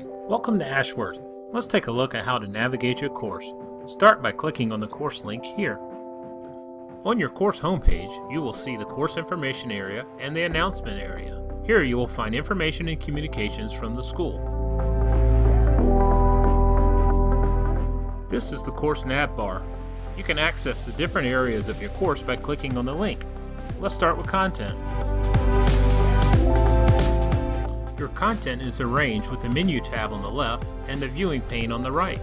Welcome to Ashworth. Let's take a look at how to navigate your course. Start by clicking on the course link here. On your course homepage, you will see the course information area and the announcement area. Here you will find information and communications from the school. This is the course nav bar. You can access the different areas of your course by clicking on the link. Let's start with content. Content is arranged with the menu tab on the left and the viewing pane on the right.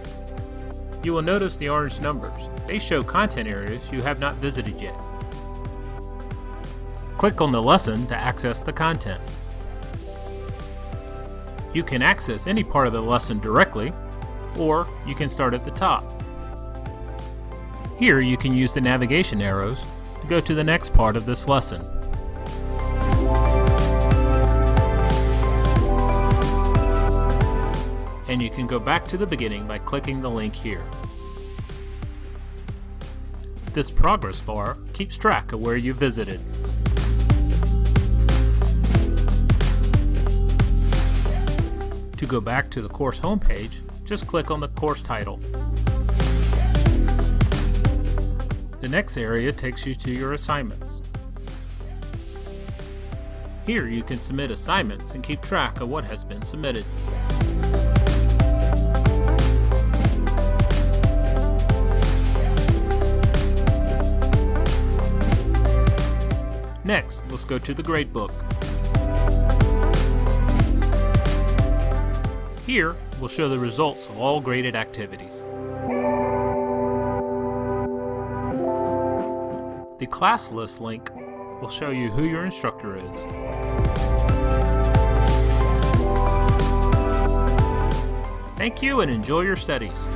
You will notice the orange numbers. They show content areas you have not visited yet. Click on the lesson to access the content. You can access any part of the lesson directly, or you can start at the top. Here you can use the navigation arrows to go to the next part of this lesson. And you can go back to the beginning by clicking the link here. This progress bar keeps track of where you visited. To go back to the course homepage, just click on the course title. The next area takes you to your assignments. Here you can submit assignments and keep track of what has been submitted. Next, let's go to the gradebook. Here, we'll show the results of all graded activities. The class list link will show you who your instructor is. Thank you and enjoy your studies.